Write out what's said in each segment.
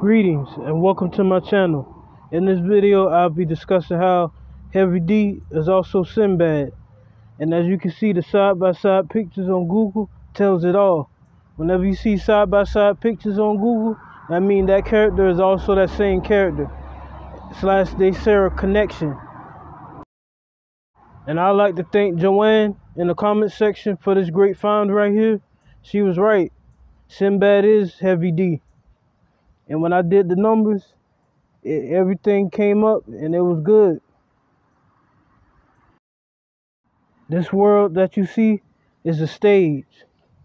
Greetings and welcome to my channel. In this video, I'll be discussing how Heavy D is also Sinbad. And as you can see, the side-by-side -side pictures on Google tells it all. Whenever you see side-by-side -side pictures on Google, that means that character is also that same character. Slash, they share a connection. And I'd like to thank Joanne in the comment section for this great find right here. She was right. Sinbad is Heavy D. And when I did the numbers, it, everything came up and it was good. This world that you see is a stage,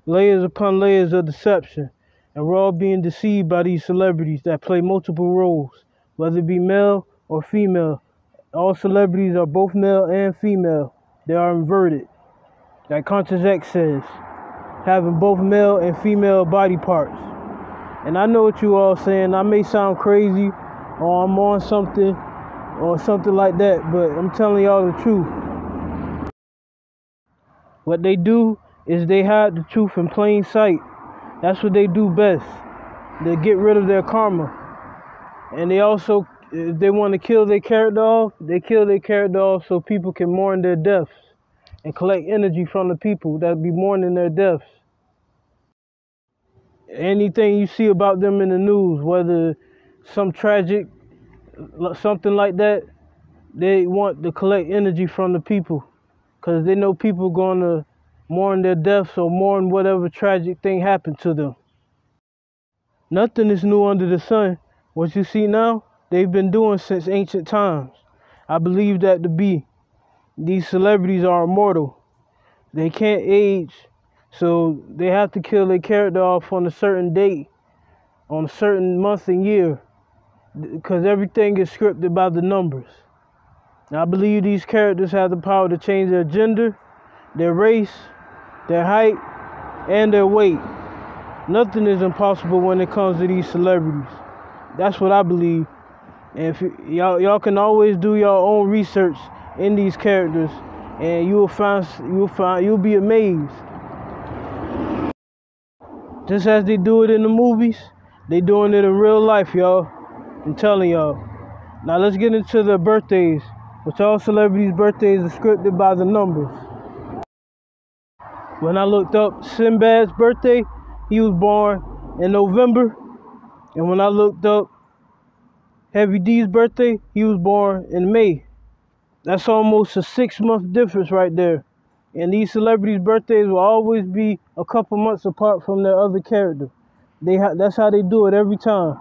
layers upon layers of deception. And we're all being deceived by these celebrities that play multiple roles, whether it be male or female. All celebrities are both male and female. They are inverted. Like Conscious X says, having both male and female body parts. And I know what you all saying. I may sound crazy or I'm on something or something like that, but I'm telling y'all the truth. What they do is they hide the truth in plain sight. That's what they do best. They get rid of their karma. And they also, if they want to kill their character off, they kill their character off so people can mourn their deaths and collect energy from the people that be mourning their deaths anything you see about them in the news, whether some tragic, something like that, they want to collect energy from the people because they know people going to mourn their deaths or mourn whatever tragic thing happened to them. Nothing is new under the sun. What you see now, they've been doing since ancient times. I believe that to be. These celebrities are immortal. They can't age so they have to kill their character off on a certain date, on a certain month and year, because everything is scripted by the numbers. I believe these characters have the power to change their gender, their race, their height, and their weight. Nothing is impossible when it comes to these celebrities. That's what I believe. And if y'all y'all can always do your own research in these characters, and you will find you'll find you'll be amazed just as they do it in the movies, they doing it in real life, y'all. I'm telling y'all. Now let's get into the birthdays. Which all celebrities' birthdays are scripted by the numbers. When I looked up Sinbad's birthday, he was born in November. And when I looked up Heavy D's birthday, he was born in May. That's almost a six month difference right there. And these celebrities' birthdays will always be a couple months apart from their other character. They ha- that's how they do it every time.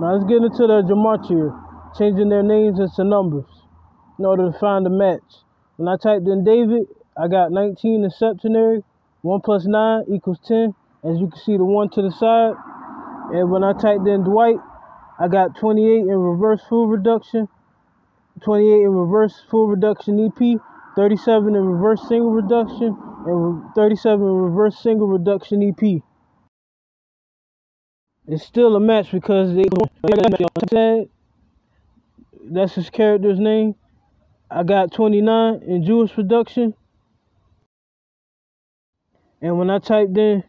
Now let's get into the gematria, changing their names into numbers in order to find a match. When I typed in David, I got 19 in septenary. 1 plus 9 equals 10. As you can see, the 1 to the side. And when I typed in Dwight, I got 28 in reverse full reduction, 28 in reverse full reduction EP, 37 in reverse single reduction, and 37 in reverse single reduction EP. It's still a match because they said that's his character's name. I got 29 in Jewish reduction. And when I typed in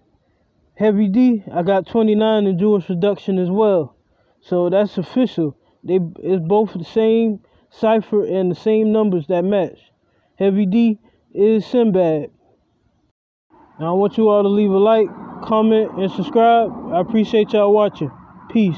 Heavy D, I got 29 in Jewish reduction as well. So that's official. They it's both the same cipher and the same numbers that match. Heavy D is Sinbad. Now I want you all to leave a like, comment, and subscribe. I appreciate y'all watching. Peace.